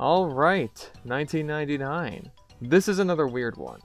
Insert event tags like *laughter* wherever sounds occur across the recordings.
Alright, 1999. This is another weird one.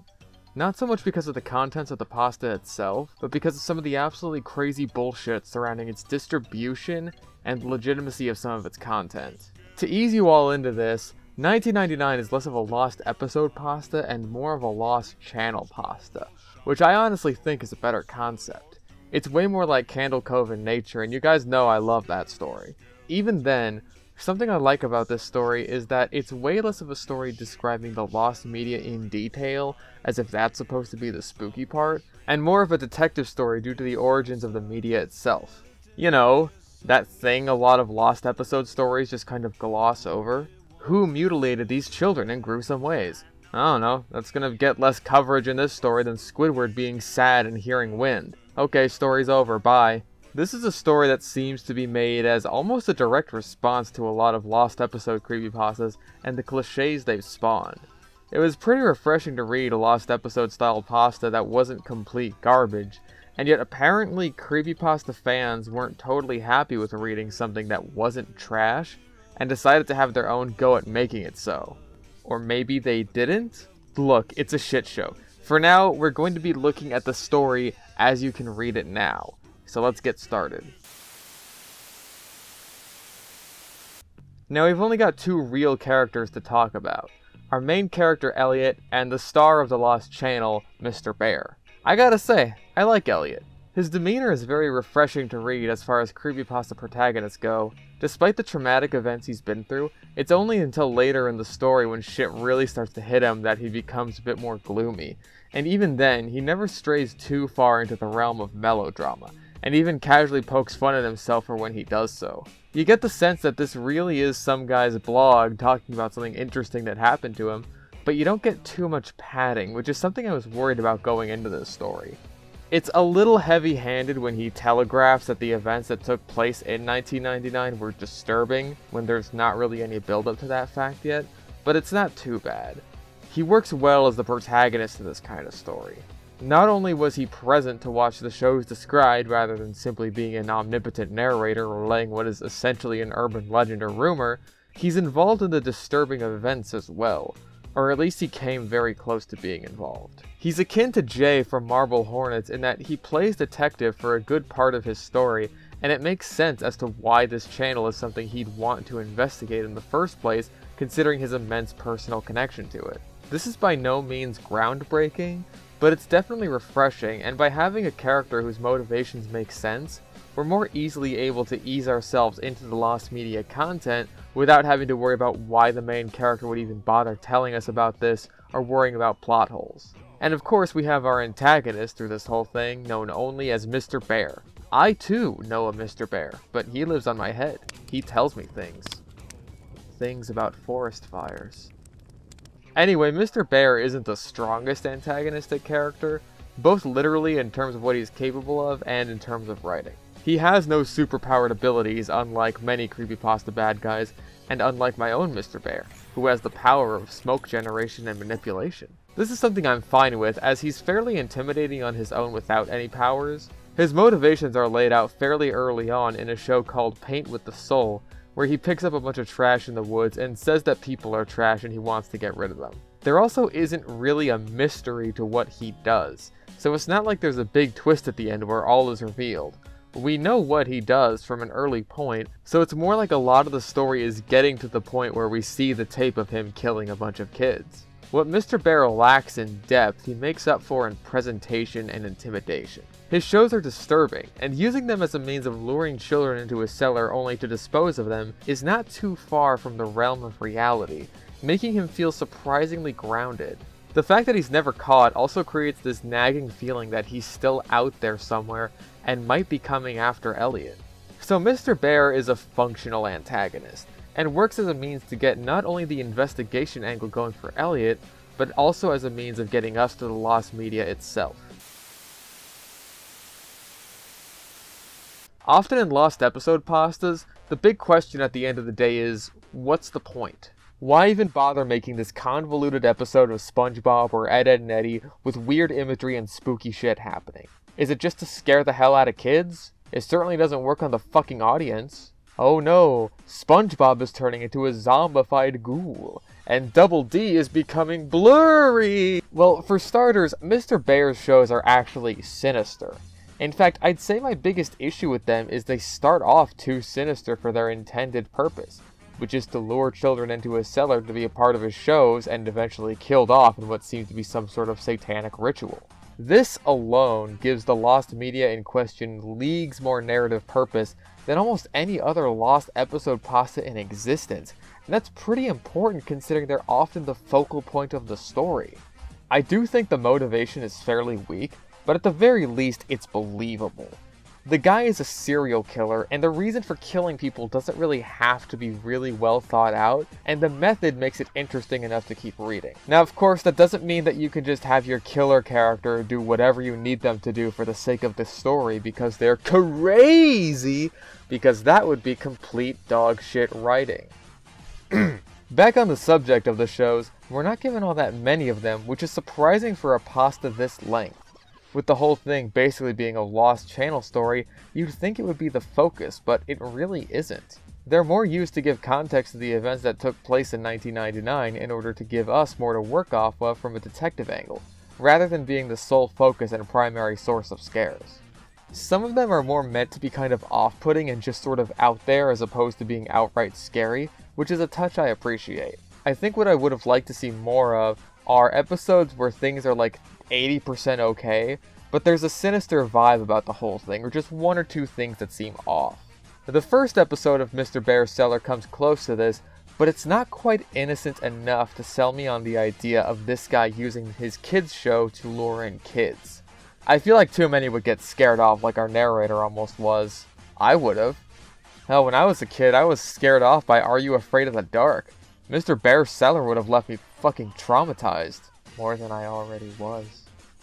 Not so much because of the contents of the pasta itself, but because of some of the absolutely crazy bullshit surrounding its distribution and legitimacy of some of its content. To ease you all into this, 1999 is less of a lost episode pasta and more of a lost channel pasta, which I honestly think is a better concept. It's way more like Candle Cove in nature, and you guys know I love that story. Even then, something I like about this story is that it's way less of a story describing the lost media in detail, as if that's supposed to be the spooky part, and more of a detective story due to the origins of the media itself. You know, that thing a lot of lost episode stories just kind of gloss over. Who mutilated these children in gruesome ways? I don't know, that's gonna get less coverage in this story than Squidward being sad and hearing wind. Okay, story's over, bye. This is a story that seems to be made as almost a direct response to a lot of lost episode creepypastas and the cliches they've spawned. It was pretty refreshing to read a lost episode style pasta that wasn't complete garbage, and yet apparently creepypasta fans weren't totally happy with reading something that wasn't trash and decided to have their own go at making it so. Or maybe they didn't? Look, it's a shit show. For now, we're going to be looking at the story as you can read it now. So let's get started. Now we've only got two real characters to talk about. Our main character Elliot and the star of the Lost Channel, Mr. Bear. I gotta say, I like Elliot. His demeanor is very refreshing to read as far as creepypasta protagonists go. Despite the traumatic events he's been through, it's only until later in the story when shit really starts to hit him that he becomes a bit more gloomy. And even then, he never strays too far into the realm of melodrama, and even casually pokes fun at himself for when he does so. You get the sense that this really is some guy's blog talking about something interesting that happened to him, but you don't get too much padding, which is something I was worried about going into this story. It's a little heavy handed when he telegraphs that the events that took place in 1999 were disturbing when there's not really any build up to that fact yet, but it's not too bad. He works well as the protagonist of this kind of story. Not only was he present to watch the shows described rather than simply being an omnipotent narrator relaying what is essentially an urban legend or rumor, he's involved in the disturbing events as well, or at least he came very close to being involved. He's akin to Jay from Marble Hornets in that he plays detective for a good part of his story, and it makes sense as to why this channel is something he'd want to investigate in the first place, considering his immense personal connection to it. This is by no means groundbreaking, but it's definitely refreshing, and by having a character whose motivations make sense, we're more easily able to ease ourselves into the Lost Media content without having to worry about why the main character would even bother telling us about this or worrying about plot holes. And of course, we have our antagonist through this whole thing, known only as Mr. Bear. I too know a Mr. Bear, but he lives on my head. He tells me things. Things about forest fires. Anyway, Mr. Bear isn't the strongest antagonistic character, both literally in terms of what he's capable of and in terms of writing. He has no superpowered abilities, unlike many creepypasta bad guys, and unlike my own Mr. Bear, who has the power of smoke generation and manipulation. This is something I'm fine with, as he's fairly intimidating on his own without any powers. His motivations are laid out fairly early on in a show called Paint with the Soul, where he picks up a bunch of trash in the woods and says that people are trash and he wants to get rid of them. There also isn't really a mystery to what he does, so it's not like there's a big twist at the end where all is revealed. We know what he does from an early point, so it's more like a lot of the story is getting to the point where we see the tape of him killing a bunch of kids. What Mr. Bear lacks in depth, he makes up for in presentation and intimidation. His shows are disturbing, and using them as a means of luring children into his cellar only to dispose of them is not too far from the realm of reality, making him feel surprisingly grounded. The fact that he's never caught also creates this nagging feeling that he's still out there somewhere and might be coming after Elliot. So Mr. Bear is a functional antagonist, and works as a means to get not only the investigation angle going for Elliot, but also as a means of getting us to the lost media itself. Often in lost episode pastas, the big question at the end of the day is, what's the point? Why even bother making this convoluted episode of SpongeBob or Ed, Ed and Eddy with weird imagery and spooky shit happening? Is it just to scare the hell out of kids? It certainly doesn't work on the fucking audience. Oh no, SpongeBob is turning into a zombified ghoul, and Double D is becoming blurry! Well, for starters, Mr. Bear's shows are actually sinister. In fact, I'd say my biggest issue with them is they start off too sinister for their intended purpose, which is to lure children into a cellar to be a part of his shows and eventually killed off in what seems to be some sort of satanic ritual. This alone gives the Lost media in question leagues more narrative purpose than almost any other Lost episode pasta in existence, and that's pretty important considering they're often the focal point of the story. I do think the motivation is fairly weak, but at the very least, it's believable. The guy is a serial killer, and the reason for killing people doesn't really have to be really well thought out, and the method makes it interesting enough to keep reading. Now, of course, that doesn't mean that you can just have your killer character do whatever you need them to do for the sake of the story because they're crazy, because that would be complete dog shit writing. *clears throat* Back on the subject of the shows, we're not given all that many of them, which is surprising for a pasta this length. With the whole thing basically being a lost channel story, you'd think it would be the focus, but it really isn't. They're more used to give context to the events that took place in 1999 in order to give us more to work off of from a detective angle, rather than being the sole focus and primary source of scares. Some of them are more meant to be kind of off putting and just sort of out there as opposed to being outright scary, which is a touch I appreciate. I think what I would have liked to see more of are episodes where things are like 80% okay, but there's a sinister vibe about the whole thing, or just one or two things that seem off. The first episode of Mr. Bear's Cellar comes close to this, but it's not quite innocent enough to sell me on the idea of this guy using his kids' show to lure in kids. I feel like too many would get scared off like our narrator almost was. I would've. Hell, when I was a kid, I was scared off by Are You Afraid of the Dark? Mr. Bear's Cellar would have left me fucking traumatized. More than I already was.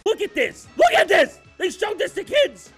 Look at this! Look at this! They showed this to kids!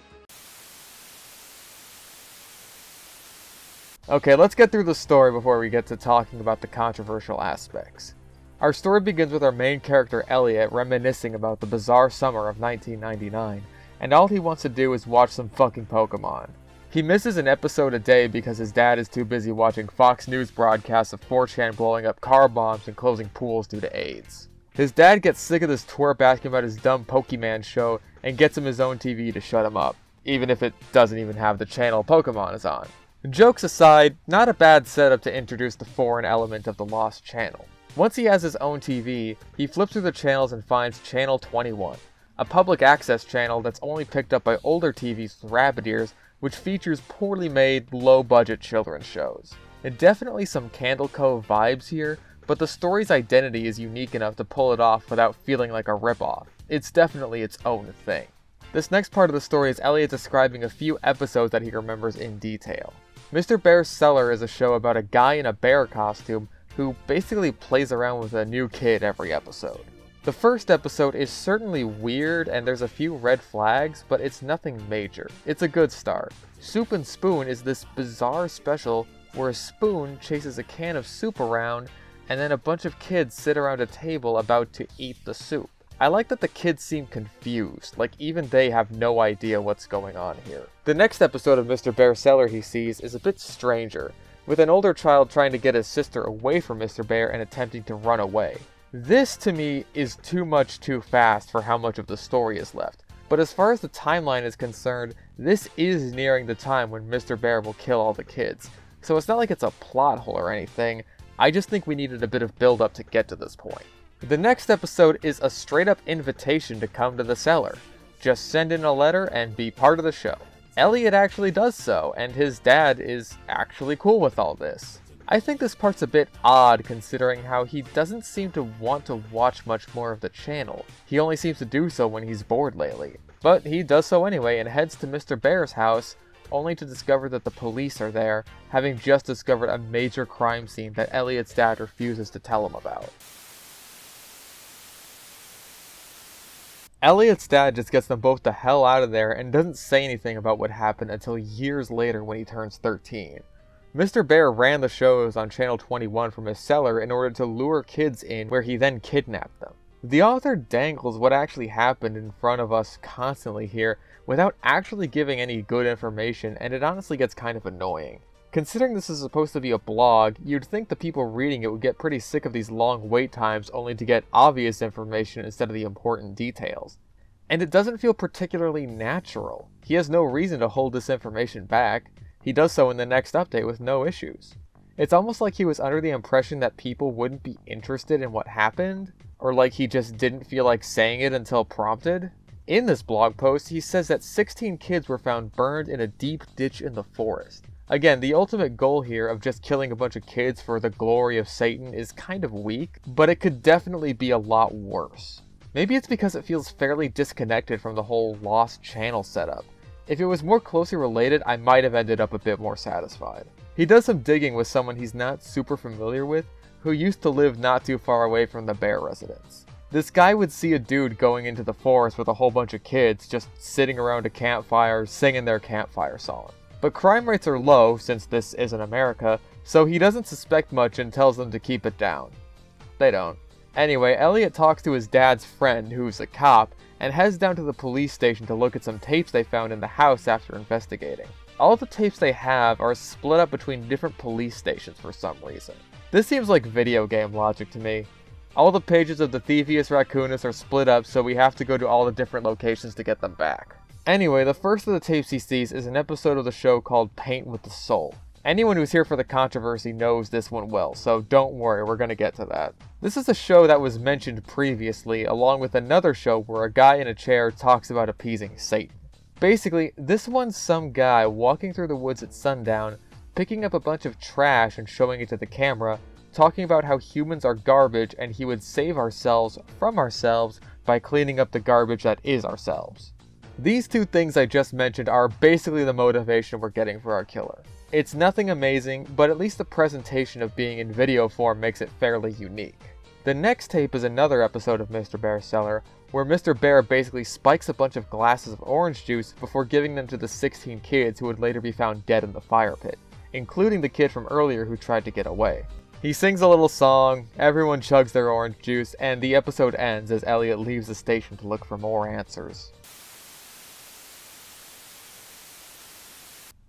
Okay, let's get through the story before we get to talking about the controversial aspects. Our story begins with our main character Elliot reminiscing about the bizarre summer of 1999, and all he wants to do is watch some fucking Pokemon. He misses an episode a day because his dad is too busy watching Fox News broadcasts of 4chan blowing up car bombs and closing pools due to AIDS. His dad gets sick of this twerp asking about his dumb Pokemon show and gets him his own TV to shut him up, even if it doesn't even have the channel Pokemon is on. Jokes aside, not a bad setup to introduce the foreign element of the Lost Channel. Once he has his own TV, he flips through the channels and finds Channel 21, a public access channel that's only picked up by older TVs with rabbit ears, which features poorly made, low budget children's shows. And definitely some Candle Cove vibes here, but the story's identity is unique enough to pull it off without feeling like a ripoff. It's definitely its own thing. This next part of the story is Elliot describing a few episodes that he remembers in detail. Mr. Bear's Cellar is a show about a guy in a bear costume who basically plays around with a new kid every episode. The first episode is certainly weird and there's a few red flags, but it's nothing major. It's a good start. Soup and Spoon is this bizarre special where a spoon chases a can of soup around and then a bunch of kids sit around a table about to eat the soup. I like that the kids seem confused, like even they have no idea what's going on here. The next episode of Mr. Bear Cellar he sees is a bit stranger, with an older child trying to get his sister away from Mr. Bear and attempting to run away. This to me is too much too fast for how much of the story is left. But as far as the timeline is concerned, this is nearing the time when Mr. Bear will kill all the kids. So it's not like it's a plot hole or anything, I just think we needed a bit of build up to get to this point. The next episode is a straight up invitation to come to the cellar. Just send in a letter and be part of the show. Elliot actually does so, and his dad is actually cool with all this. I think this part's a bit odd considering how he doesn't seem to want to watch much more of the channel. He only seems to do so when he's bored lately. But he does so anyway and heads to Mr. Bear's house, only to discover that the police are there, having just discovered a major crime scene that Elliot's dad refuses to tell him about. Elliot's dad just gets them both the hell out of there and doesn't say anything about what happened until years later when he turns 13. Mr. Bear ran the shows on Channel 21 from his cellar in order to lure kids in where he then kidnapped them. The author dangles what actually happened in front of us constantly here without actually giving any good information, and it honestly gets kind of annoying. Considering this is supposed to be a blog, you'd think the people reading it would get pretty sick of these long wait times only to get obvious information instead of the important details. And it doesn't feel particularly natural. He has no reason to hold this information back. He does so in the next update with no issues. It's almost like he was under the impression that people wouldn't be interested in what happened, or like he just didn't feel like saying it until prompted. In this blog post, he says that 16 kids were found burned in a deep ditch in the forest. Again, the ultimate goal here of just killing a bunch of kids for the glory of Satan is kind of weak, but it could definitely be a lot worse. Maybe it's because it feels fairly disconnected from the whole Lost Channel setup. If it was more closely related, I might have ended up a bit more satisfied. He does some digging with someone he's not super familiar with, who used to live not too far away from the bear residence. This guy would see a dude going into the forest with a whole bunch of kids just sitting around a campfire singing their campfire song. But crime rates are low, since this isn't America, so he doesn't suspect much and tells them to keep it down. They don't. Anyway, Elliot talks to his dad's friend, who's a cop, and heads down to the police station to look at some tapes they found in the house after investigating. All the tapes they have are split up between different police stations for some reason. This seems like video game logic to me. All the pages of the Thievius Raccoonus are split up, so we have to go to all the different locations to get them back. Anyway, the first of the tapes he sees is an episode of the show called Paint with the Soul. Anyone who's here for the controversy knows this one well, so don't worry, we're gonna get to that. This is a show that was mentioned previously, along with another show where a guy in a chair talks about appeasing Satan. Basically, this one's some guy walking through the woods at sundown, picking up a bunch of trash and showing it to the camera, talking about how humans are garbage and he would save ourselves from ourselves by cleaning up the garbage that is ourselves. These two things I just mentioned are basically the motivation we're getting for our killer. It's nothing amazing, but at least the presentation of being in video form makes it fairly unique. The next tape is another episode of Mr. Bear's Cellar, where Mr. Bear basically spikes a bunch of glasses of orange juice before giving them to the 16 kids who would later be found dead in the fire pit, including the kid from earlier who tried to get away. He sings a little song, everyone chugs their orange juice, and the episode ends as Elliot leaves the station to look for more answers.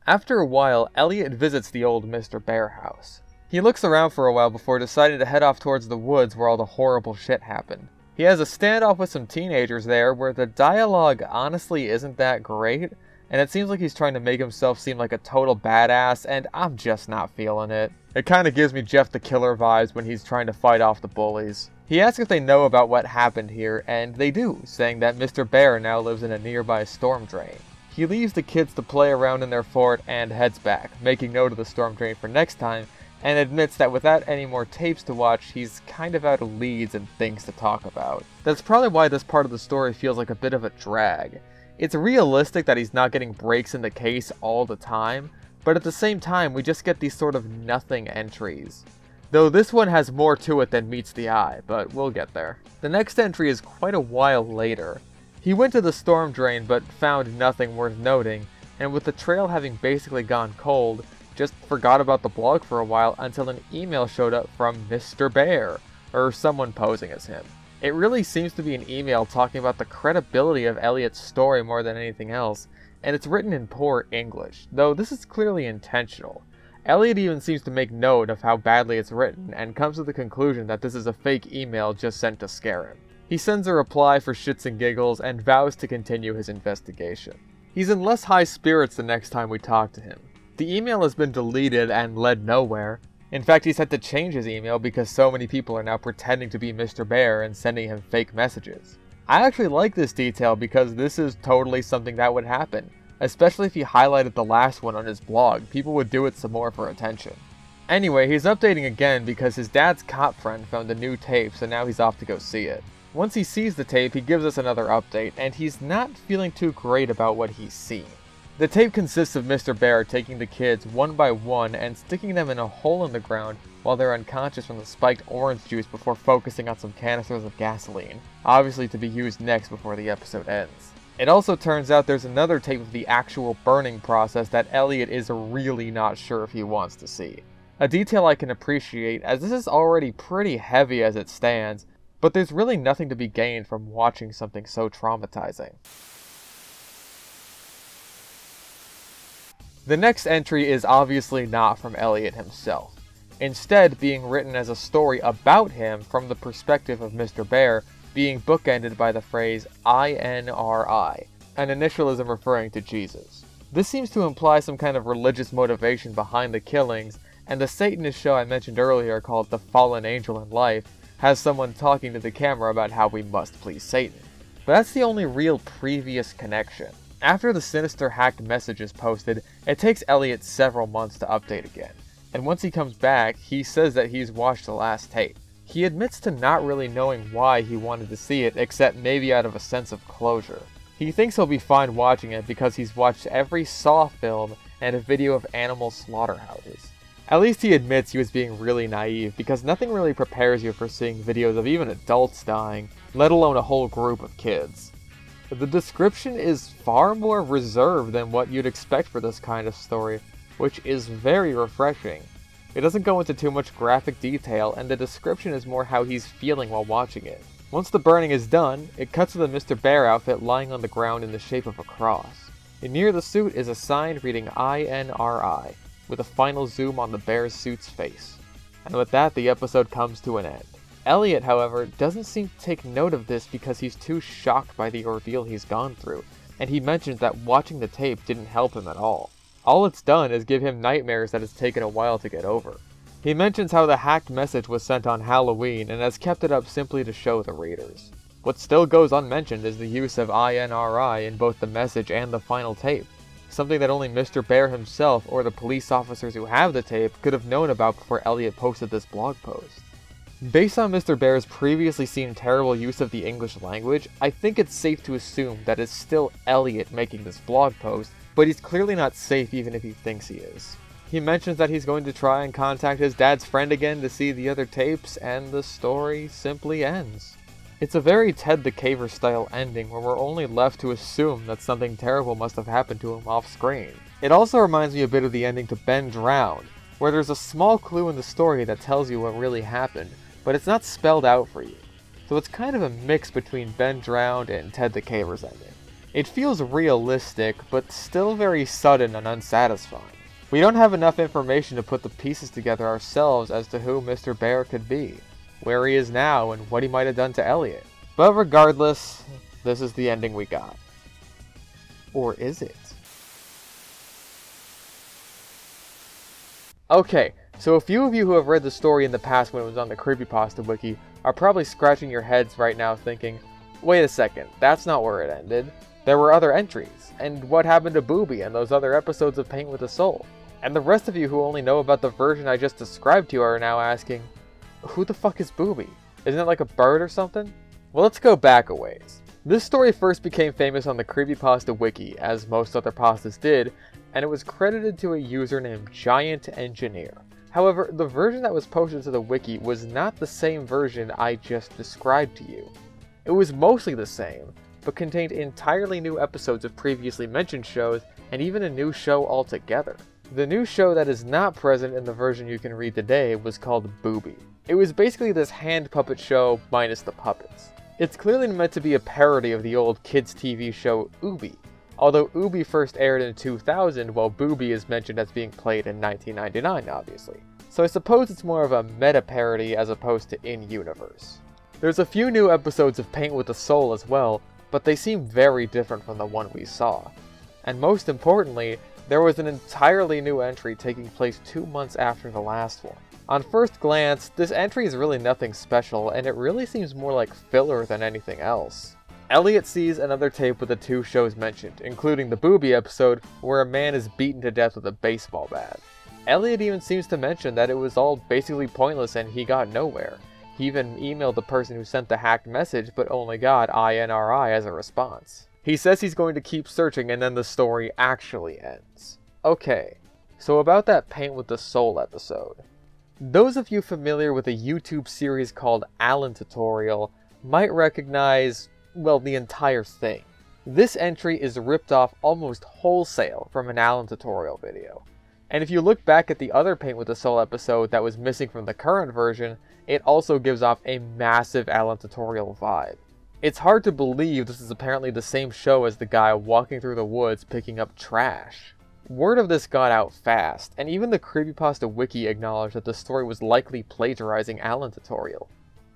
After a while, Elliot visits the old Mr. Bear house. He looks around for a while before deciding to head off towards the woods where all the horrible shit happened. He has a standoff with some teenagers there where the dialogue honestly isn't that great, and it seems like he's trying to make himself seem like a total badass, and I'm just not feeling it. It kinda gives me Jeff the Killer vibes when he's trying to fight off the bullies. He asks if they know about what happened here, and they do, saying that Mr. Bear now lives in a nearby storm drain. He leaves the kids to play around in their fort and heads back, making note of the storm drain for next time, and admits that without any more tapes to watch, he's kind of out of leads and things to talk about. That's probably why this part of the story feels like a bit of a drag. It's realistic that he's not getting breaks in the case all the time, but at the same time, we just get these sort of nothing entries. Though this one has more to it than meets the eye, but we'll get there. The next entry is quite a while later. He went to the storm drain but found nothing worth noting, and with the trail having basically gone cold, just forgot about the blog for a while until an email showed up from Mr. Bear, or someone posing as him. It really seems to be an email talking about the credibility of Elliot's story more than anything else, and it's written in poor English, though this is clearly intentional. Elliot even seems to make note of how badly it's written, and comes to the conclusion that this is a fake email just sent to scare him. He sends a reply for shits and giggles and vows to continue his investigation. He's in less high spirits the next time we talk to him. The email has been deleted and led nowhere. In fact, he's had to change his email because so many people are now pretending to be Mr. Bear and sending him fake messages. I actually like this detail because this is totally something that would happen, especially if he highlighted the last one on his blog, people would do it some more for attention. Anyway, he's updating again because his dad's cop friend found a new tape, so now he's off to go see it. Once he sees the tape, he gives us another update, and he's not feeling too great about what he's seen. The tape consists of Mr. Bear taking the kids one by one and sticking them in a hole in the ground while they're unconscious from the spiked orange juice before focusing on some canisters of gasoline, obviously to be used next before the episode ends. It also turns out there's another tape of the actual burning process that Elliot is really not sure if he wants to see. A detail I can appreciate as this is already pretty heavy as it stands, but there's really nothing to be gained from watching something so traumatizing. The next entry is obviously not from Elliot himself, instead being written as a story about him from the perspective of Mr. Bear, being bookended by the phrase INRI, an initialism referring to Jesus. This seems to imply some kind of religious motivation behind the killings, and the Satanist show I mentioned earlier called The Fallen Angel in Life has someone talking to the camera about how we must please Satan. But that's the only real previous connection. After the sinister hacked message is posted, it takes Elliot several months to update again, and once he comes back, he says that he's watched the last tape. He admits to not really knowing why he wanted to see it, except maybe out of a sense of closure. He thinks he'll be fine watching it because he's watched every Saw film and a video of animal slaughterhouses. At least he admits he was being really naive because nothing really prepares you for seeing videos of even adults dying, let alone a whole group of kids. The description is far more reserved than what you'd expect for this kind of story, which is very refreshing. It doesn't go into too much graphic detail, and the description is more how he's feeling while watching it. Once the burning is done, it cuts to the Mr. Bear outfit lying on the ground in the shape of a cross. And near the suit is a sign reading INRI, with a final zoom on the bear's suit's face. And with that, the episode comes to an end. Elliot, however, doesn't seem to take note of this because he's too shocked by the ordeal he's gone through, and he mentions that watching the tape didn't help him at all. All it's done is give him nightmares that has taken a while to get over. He mentions how the hacked message was sent on Halloween and has kept it up simply to show the readers. What still goes unmentioned is the use of INRI in both the message and the final tape, something that only Mr. Bear himself or the police officers who have the tape could have known about before Elliot posted this blog post. Based on Mr. Bear's previously seen terrible use of the English language, I think it's safe to assume that it's still Elliot making this blog post, but he's clearly not safe even if he thinks he is. He mentions that he's going to try and contact his dad's friend again to see the other tapes, and the story simply ends. It's a very Ted the Caver style ending where we're only left to assume that something terrible must have happened to him off screen. It also reminds me a bit of the ending to Ben Drowned, where there's a small clue in the story that tells you what really happened, but it's not spelled out for you. So it's kind of a mix between Ben Drowned and Ted the Caver's ending. It feels realistic, but still very sudden and unsatisfying. We don't have enough information to put the pieces together ourselves as to who Mr. Bear could be, where he is now, and what he might have done to Elliot. But regardless, this is the ending we got. Or is it? Okay, so a few of you who have read the story in the past when it was on the Creepypasta wiki are probably scratching your heads right now thinking, wait a second, that's not where it ended. There were other entries, and what happened to Booby and those other episodes of Paint with a Soul? And the rest of you who only know about the version I just described to you are now asking, who the fuck is Booby? Isn't it like a bird or something? Well, let's go back a ways. This story first became famous on the Creepypasta wiki, as most other pastas did, and it was credited to a user named Giant Engineer. However, the version that was posted to the wiki was not the same version I just described to you. It was mostly the same, but contained entirely new episodes of previously mentioned shows and even a new show altogether. The new show that is not present in the version you can read today was called Booby. It was basically this hand puppet show minus the puppets. It's clearly meant to be a parody of the old kids TV show Oobi, although Oobi first aired in 2000 while Booby is mentioned as being played in 1999 obviously. So I suppose it's more of a meta parody as opposed to in-universe. There's a few new episodes of Paint with a Soul as well, but they seem very different from the one we saw. And most importantly, there was an entirely new entry taking place two months after the last one. On first glance, this entry is really nothing special, and it really seems more like filler than anything else. Elliot sees another tape with the two shows mentioned, including the Booby episode, where a man is beaten to death with a baseball bat. Elliot even seems to mention that it was all basically pointless and he got nowhere. He even emailed the person who sent the hacked message, but only got INRI as a response. He says he's going to keep searching and then the story actually ends. Okay, so about that Paint with the Soul episode. Those of you familiar with a YouTube series called Alan Tutorial might recognize, well, the entire thing. This entry is ripped off almost wholesale from an Alan Tutorial video. And if you look back at the other Paint with the Soul episode that was missing from the current version, it also gives off a massive Alan Tutorial vibe. It's hard to believe this is apparently the same show as the guy walking through the woods picking up trash. Word of this got out fast, and even the Creepypasta wiki acknowledged that the story was likely plagiarizing Alan tutorial.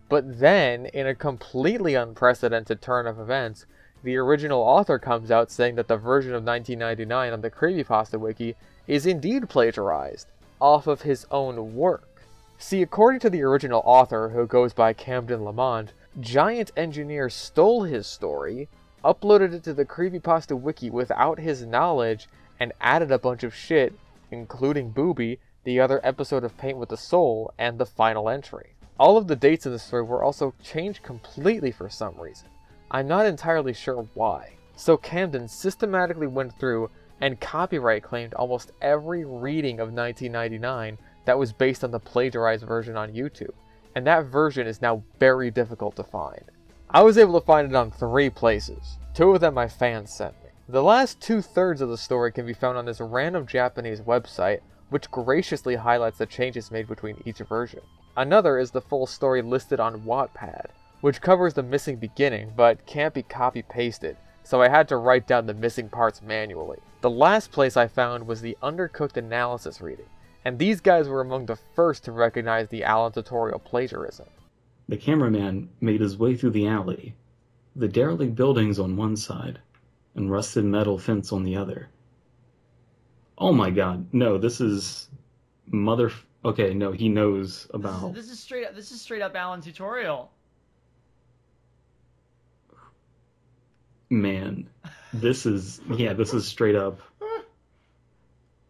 But then, in a completely unprecedented turn of events, the original author comes out saying that the version of 1999 on the Creepypasta wiki is indeed plagiarized, off of his own work. See, according to the original author, who goes by Camden Lamont, Giant Engineer stole his story, uploaded it to the Creepypasta wiki without his knowledge, and added a bunch of shit, including Booby, the other episode of Paint with the Soul, and the final entry. All of the dates in the story were also changed completely for some reason. I'm not entirely sure why. So Camden systematically went through and copyright claimed almost every reading of 1999 that was based on the plagiarized version on YouTube, and that version is now very difficult to find. I was able to find it on three places. Two of them my fans sent me. The last two thirds of the story can be found on this random Japanese website, which graciously highlights the changes made between each version. Another is the full story listed on Wattpad, which covers the missing beginning but can't be copy pasted, so I had to write down the missing parts manually. The last place I found was the Undercooked Analysis reading, and these guys were among the first to recognize the Alan tutorial plagiarism. The cameraman made his way through the alley, the derelict buildings on one side, and rusted metal fence on the other. Oh my god, no, this is mother. Okay, no, he knows about. This is straight up. This is straight up Alan tutorial. Man, this is yeah, this is straight up.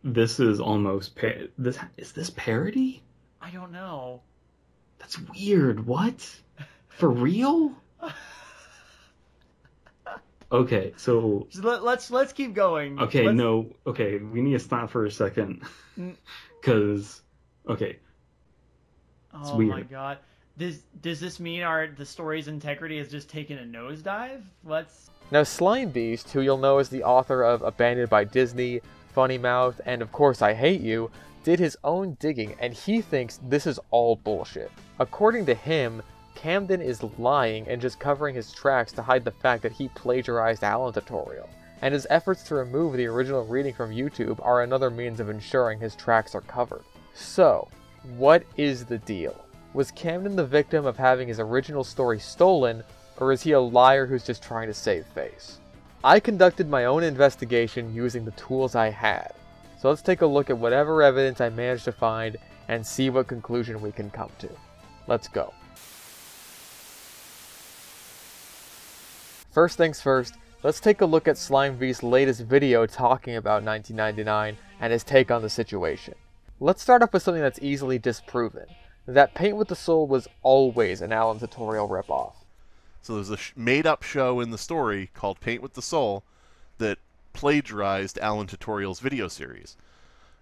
This is almost par- this is this parody? I don't know. That's weird. What? For real? *laughs* Okay, so So let, let's let's keep going. okay, Let's- no, okay, we need to stop for a second, because *laughs* okay, Oh my god. Does does this mean our the story's integrity has just taken a nosedive? Let's. Now, Slime Beast, who you'll know is the author of Abandoned by Disney, Funny Mouth, and of course I Hate You, did his own digging and he thinks this is all bullshit. According to him, Camden is lying and just covering his tracks to hide the fact that he plagiarized Alan tutorial. And his efforts to remove the original reading from YouTube are another means of ensuring his tracks are covered. So, what is the deal? Was Camden the victim of having his original story stolen, or is he a liar who's just trying to save face? I conducted my own investigation using the tools I had. So let's take a look at whatever evidence I managed to find and see what conclusion we can come to. Let's go. First things first, let's take a look at Slime Beast's latest video talking about 1999 and his take on the situation. Let's start off with something that's easily disproven. That Paint with the Soul was always an Alan tutorial ripoff. So there's a made-up show in the story called Paint with the Soul that plagiarized Alan Tutorial's video series.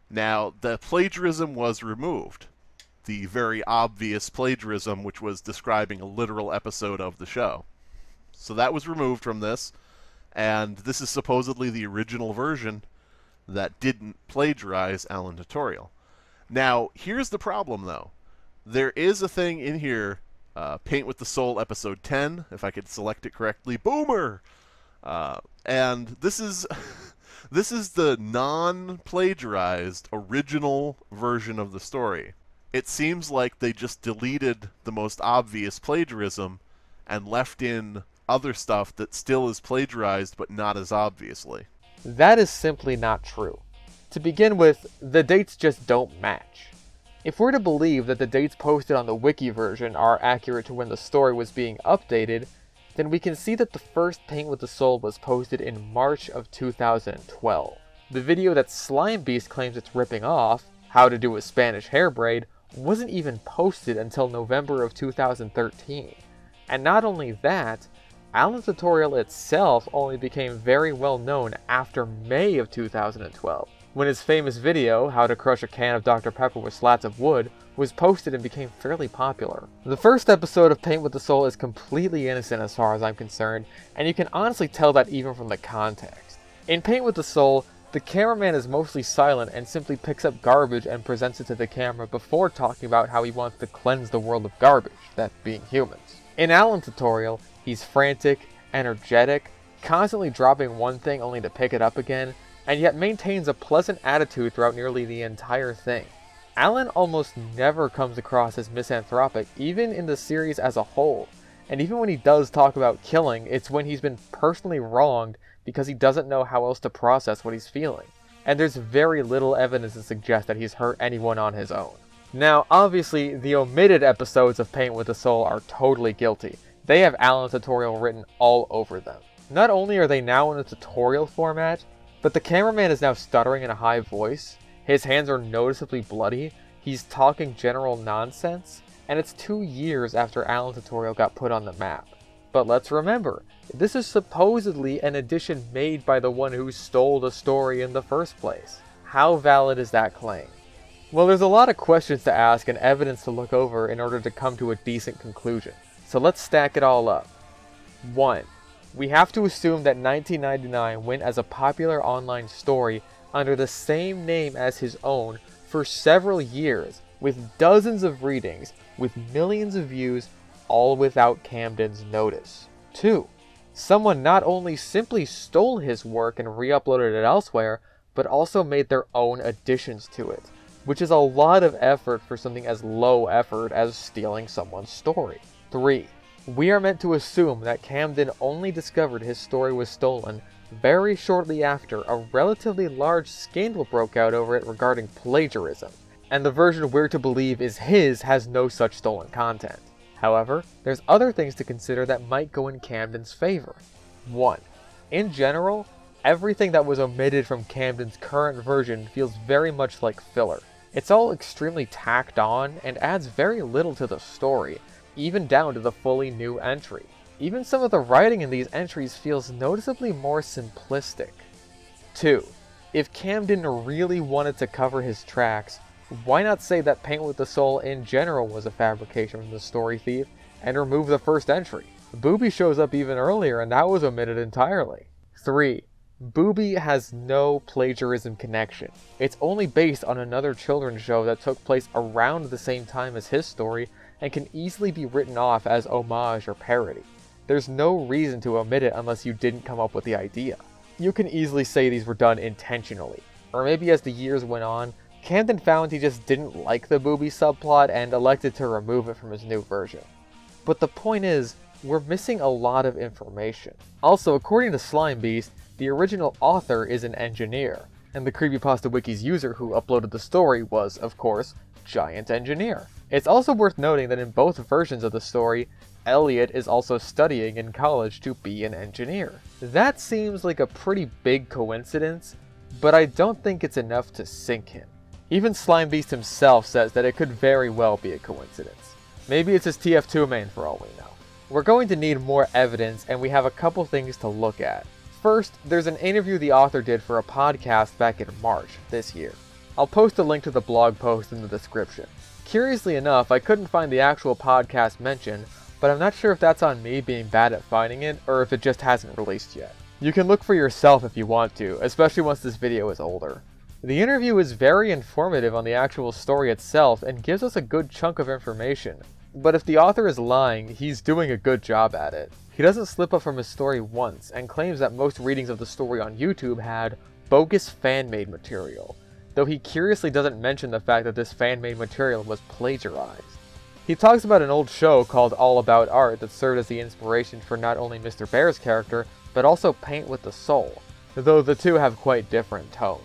Now, the plagiarism was removed. The very obvious plagiarism, which was describing a literal episode of the show. So that was removed from this, and this is supposedly the original version that didn't plagiarize Alan Tutorial. Now, here's the problem, though. There is a thing in here, uh, Paint with the Soul, episode 10, if I could select it correctly. Boomer! Uh, and this is *laughs* this is the non-plagiarized original version of the story. It seems like they just deleted the most obvious plagiarism and left in other stuff that still is plagiarized but not as obviously. That is simply not true. To begin with, the dates just don't match. If we're to believe that the dates posted on the wiki version are accurate to when the story was being updated, then we can see that the first Paint with the Soul was posted in March of 2012. The video that Slime Beast claims it's ripping off, How to Do a Spanish Hair Braid, wasn't even posted until November of 2013. And not only that, Alan's tutorial itself only became very well known after May of 2012, when his famous video, How to Crush a Can of Dr. Pepper with Slats of Wood, was posted and became fairly popular. The first episode of Paint with the Soul is completely innocent as far as I'm concerned, and you can honestly tell that even from the context. In Paint with the Soul, the cameraman is mostly silent and simply picks up garbage and presents it to the camera before talking about how he wants to cleanse the world of garbage, that being humans. In Alan's tutorial, he's frantic, energetic, constantly dropping one thing only to pick it up again, and yet maintains a pleasant attitude throughout nearly the entire thing. Alan almost never comes across as misanthropic, even in the series as a whole, and even when he does talk about killing, it's when he's been personally wronged because he doesn't know how else to process what he's feeling. And there's very little evidence to suggest that he's hurt anyone on his own. Now, obviously, the omitted episodes of Paint with the Soul are totally guilty. They have Alan's tutorial written all over them. Not only are they now in a tutorial format, but the cameraman is now stuttering in a high voice, his hands are noticeably bloody, he's talking general nonsense, and it's two years after Alan's tutorial got put on the map. But let's remember, this is supposedly an addition made by the one who stole the story in the first place. How valid is that claim? Well, there's a lot of questions to ask and evidence to look over in order to come to a decent conclusion. So let's stack it all up. 1. We have to assume that 1999 went as a popular online story under the same name as his own for several years, with dozens of readings, with millions of views, all without Camden's notice. 2. Someone not only simply stole his work and re uploaded it elsewhere, but also made their own additions to it, which is a lot of effort for something as low effort as stealing someone's story. 3. We are meant to assume that Camden only discovered his story was stolen very shortly after a relatively large scandal broke out over it regarding plagiarism, and the version we're to believe is his has no such stolen content. However, there's other things to consider that might go in Camden's favor. 1. In general, everything that was omitted from Camden's current version feels very much like filler. It's all extremely tacked on and adds very little to the story, even down to the fully new entry. Even some of the writing in these entries feels noticeably more simplistic. 2. If Camden really wanted to cover his tracks, why not say that Paint with the Soul in general was a fabrication from the Story Thief and remove the first entry? Booby shows up even earlier and that was omitted entirely. 3. Booby has no plagiarism connection. It's only based on another children's show that took place around the same time as his story and can easily be written off as homage or parody. There's no reason to omit it unless you didn't come up with the idea. You can easily say these were done intentionally, or maybe as the years went on, Camden found he just didn't like the booby subplot and elected to remove it from his new version. But the point is, we're missing a lot of information. Also, according to Slime Beast, the original author is an engineer, and the Creepypasta Wiki's user who uploaded the story was, of course, Giant Engineer. It's also worth noting that in both versions of the story, Elliot is also studying in college to be an engineer. That seems like a pretty big coincidence, but I don't think it's enough to sink him. Even Slime Beast himself says that it could very well be a coincidence. Maybe it's his TF2 main for all we know. We're going to need more evidence, and we have a couple things to look at. First, there's an interview the author did for a podcast back in March this year. I'll post a link to the blog post in the description. Curiously enough, I couldn't find the actual podcast mentioned, but I'm not sure if that's on me being bad at finding it or if it just hasn't released yet. You can look for yourself if you want to, especially once this video is older. The interview is very informative on the actual story itself and gives us a good chunk of information, but if the author is lying, he's doing a good job at it. He doesn't slip up from his story once, and claims that most readings of the story on YouTube had bogus fan-made material, though he curiously doesn't mention the fact that this fan-made material was plagiarized. He talks about an old show called All About Art that served as the inspiration for not only Mr. Bear's character, but also Paint with the Soul, though the two have quite different tones.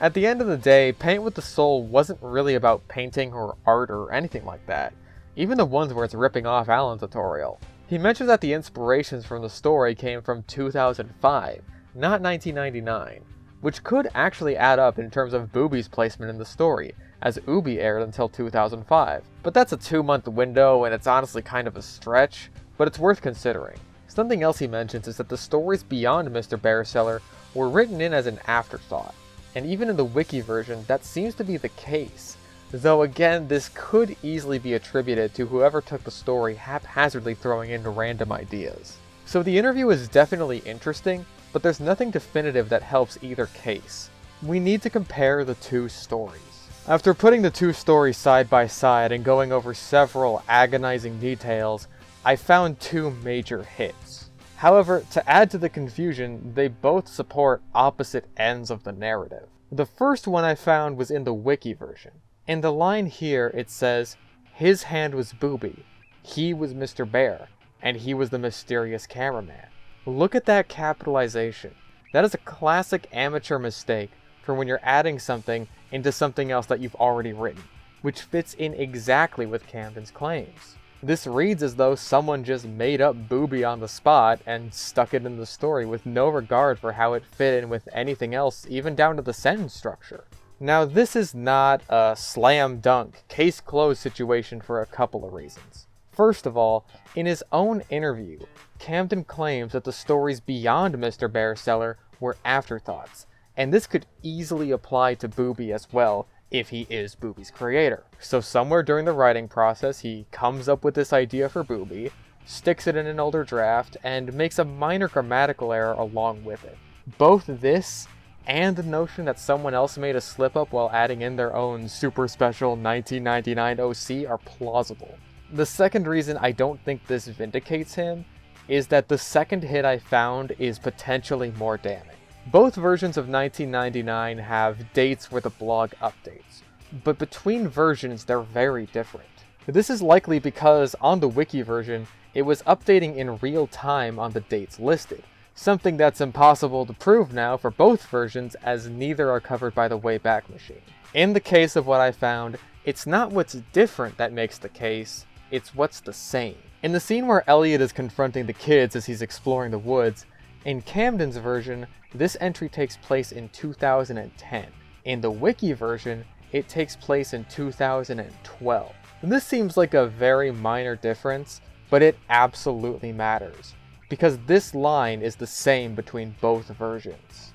At the end of the day, Paint with the Soul wasn't really about painting or art or anything like that, even the ones where it's ripping off Alan's tutorial. He mentions that the inspirations from the story came from 2005, not 1999, which could actually add up in terms of Booby's placement in the story, as Oobi aired until 2005. But that's a two month window and it's honestly kind of a stretch, but it's worth considering. Something else he mentions is that the stories beyond Mr. Bear's Cellar were written in as an afterthought, and even in the wiki version that seems to be the case. Though again, this could easily be attributed to whoever took the story haphazardly throwing in random ideas. So the interview is definitely interesting, but there's nothing definitive that helps either case. We need to compare the two stories. After putting the two stories side by side and going over several agonizing details, I found two major hits. However, to add to the confusion, they both support opposite ends of the narrative. The first one I found was in the wiki version. In the line here, it says, His hand was Booby, he was Mr. Bear, and he was the mysterious cameraman. Look at that capitalization. That is a classic amateur mistake for when you're adding something into something else that you've already written, which fits in exactly with Camden's claims. This reads as though someone just made up Oobi on the spot and stuck it in the story with no regard for how it fit in with anything else, even down to the sentence structure. Now, this is not a slam dunk, case closed situation for a couple of reasons. First of all, in his own interview, Camden claims that the stories beyond Mr. Bear Cellar were afterthoughts, and this could easily apply to Oobi as well, if he is Oobi's creator. So somewhere during the writing process, he comes up with this idea for Oobi, sticks it in an older draft, and makes a minor grammatical error along with it. Both this and the notion that someone else made a slip up while adding in their own super special 1999 OC are plausible. The second reason I don't think this vindicates him is that the second hit I found is potentially more damning. Both versions of 1999 have dates where the blog updates, but between versions they're very different. This is likely because on the wiki version, it was updating in real time on the dates listed, something that's impossible to prove now for both versions as neither are covered by the Wayback Machine. In the case of what I found, it's not what's different that makes the case, it's what's the same. In the scene where Elliot is confronting the kids as he's exploring the woods, in Camden's version, this entry takes place in 2010. In the wiki version, it takes place in 2012. And this seems like a very minor difference, but it absolutely matters, because this line is the same between both versions.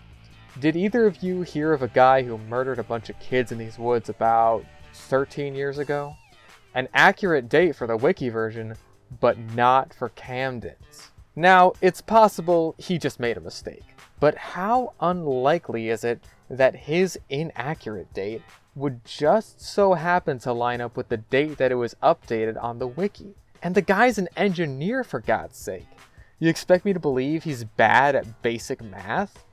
Did either of you hear of a guy who murdered a bunch of kids in these woods about 13 years ago? An accurate date for the wiki version, but not for Camden's. Now, it's possible he just made a mistake, but how unlikely is it that his inaccurate date would just so happen to line up with the date that it was updated on the wiki? And the guy's an engineer, for God's sake. You expect me to believe he's bad at basic math?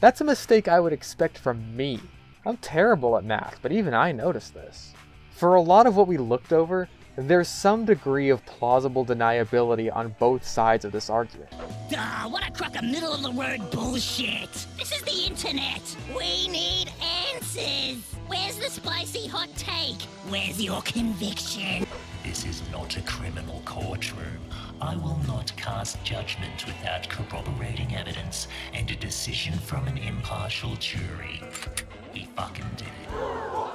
That's a mistake I would expect from me. I'm terrible at math, but even I noticed this. For a lot of what we looked over, there's some degree of plausible deniability on both sides of this argument. Duh, what a crock of middle of the word bullshit. This is the internet. We need answers. Where's the spicy hot take? Where's your conviction? This is not a criminal courtroom. I will not cast judgment without corroborating evidence and a decision from an impartial jury. He fucking did it.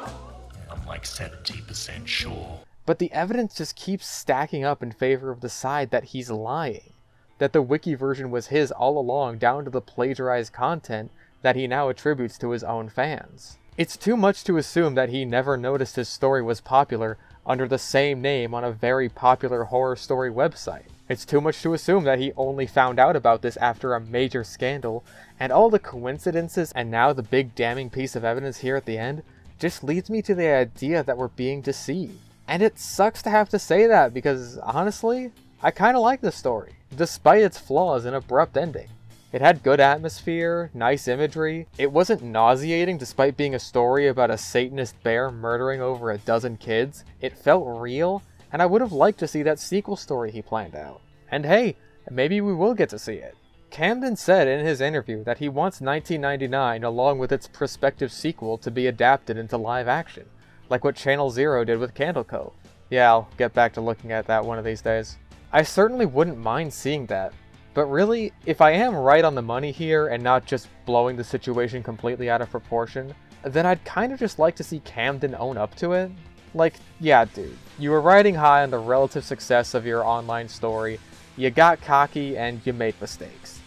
Like 70% sure. But the evidence just keeps stacking up in favor of the side that he's lying. That the wiki version was his all along, down to the plagiarized content that he now attributes to his own fans. It's too much to assume that he never noticed his story was popular under the same name on a very popular horror story website. It's too much to assume that he only found out about this after a major scandal, and all the coincidences and now the big damning piece of evidence here at the end just leads me to the idea that we're being deceived. And it sucks to have to say that because honestly, I kind of like the story, despite its flaws and abrupt ending. It had good atmosphere, nice imagery. It wasn't nauseating despite being a story about a Satanist bear murdering over a dozen kids. It felt real, and I would have liked to see that sequel story he planned out. And hey, maybe we will get to see it. Camden said in his interview that he wants 1999 along with its prospective sequel to be adapted into live action, like what Channel Zero did with Candle Cove. Yeah, I'll get back to looking at that one of these days. I certainly wouldn't mind seeing that, but really, if I am right on the money here and not just blowing the situation completely out of proportion, then I'd kind of just like to see Camden own up to it. Like, yeah, dude, you were riding high on the relative success of your online story, you got cocky, and you made mistakes.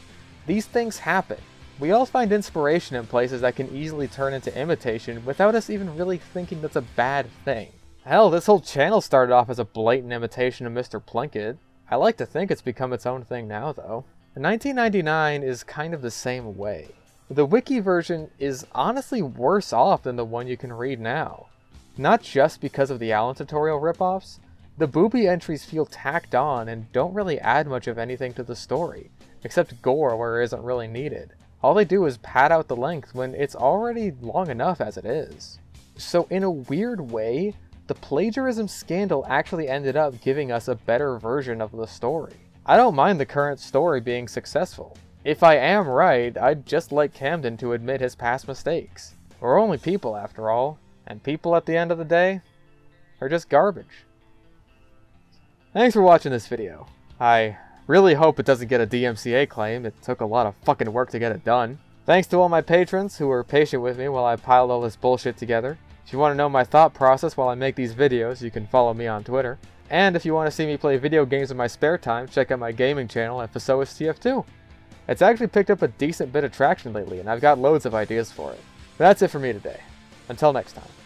These things happen. We all find inspiration in places that can easily turn into imitation without us even really thinking that's a bad thing. Hell, this whole channel started off as a blatant imitation of Mr. Plinkett. I like to think it's become its own thing now, though. 1999 is kind of the same way. The wiki version is honestly worse off than the one you can read now. Not just because of the Alantutorial ripoffs, the Oobi entries feel tacked on and don't really add much of anything to the story. except gore where it isn't really needed. All they do is pad out the length when it's already long enough as it is. So, in a weird way, the plagiarism scandal actually ended up giving us a better version of the story. I don't mind the current story being successful. If I am right, I'd just like Camden to admit his past mistakes. We're only people after all, and people at the end of the day are just garbage. Thanks for watching this video. I really hope it doesn't get a DMCA claim, it took a lot of fucking work to get it done. Thanks to all my patrons who were patient with me while I piled all this bullshit together. If you want to know my thought process while I make these videos, you can follow me on Twitter. And if you want to see me play video games in my spare time, check out my gaming channel at FasoisTF2. It's actually picked up a decent bit of traction lately, and I've got loads of ideas for it. But that's it for me today. Until next time.